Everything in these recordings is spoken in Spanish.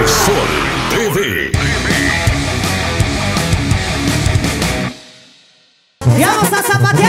Resol TV. Y vamos a zapatear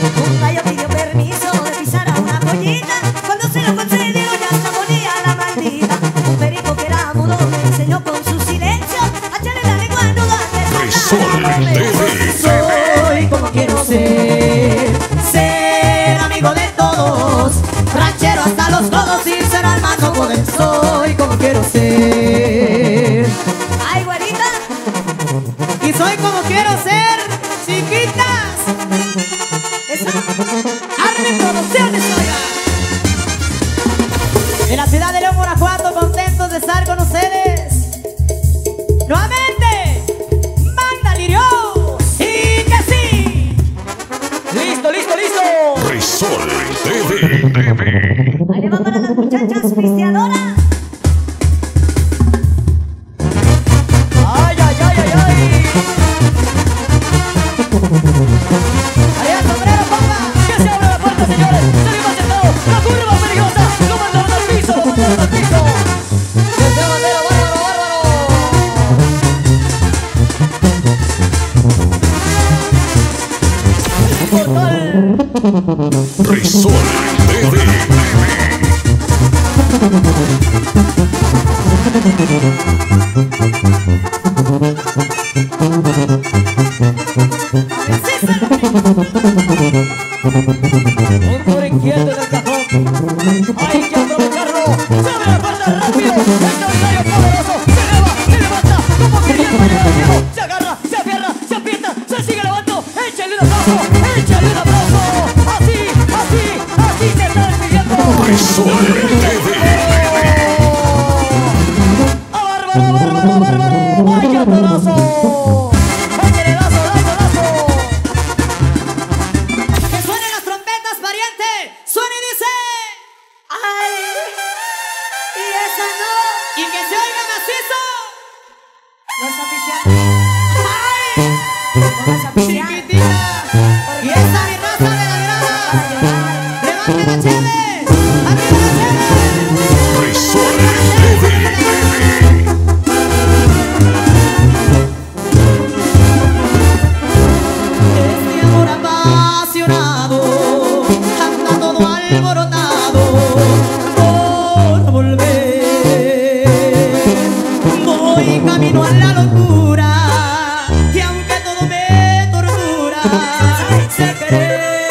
Un gallo pidió permiso de pisar a una pollita Cuando se lo concedió ya se ponía la maldita Un perico que era mudo me enseñó con su silencio. A echarle la lengua la TV. Soy como quiero ser Ser amigo de todos. Ranchero hasta los codos sin ser al mando poder Soy como quiero ser. Ay, güerita. Y soy como quiero ser, ciudad de León, Guanajuato, contentos de estar con ustedes. Nuevamente, Magda Lirio. Y que sí. ¡Listo, listo, listo! Resol TV. Ahí le va para las muchachas pisteadoras ¡Ay, ay, ay, ay, ay! Ahí el sombrero, compa. ¡Que se abra la puerta, señores! Resol TV. Un por inquieto en el cajón. Hay que aprovecharlo. Se la puerta rápido. Despidiendo. Resol TV. ¡A bárbaro, bárbaro, bárbaro! ¡Ay, apasionado anda todo alborotado por volver. Voy camino a la locura y aunque todo me tortura, sé querer.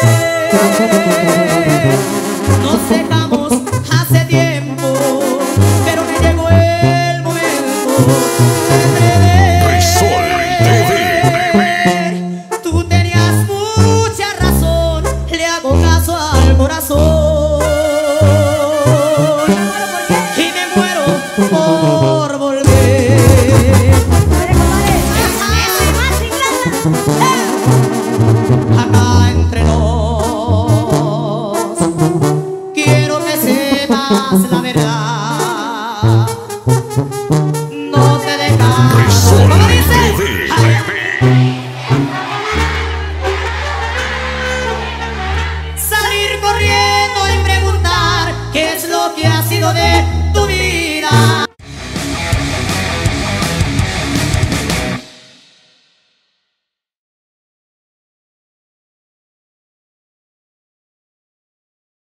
acá entre nos. Quiero que sepas la verdad. No te dejas. Salir corriendo y preguntar qué es lo que ha sido de tu vida.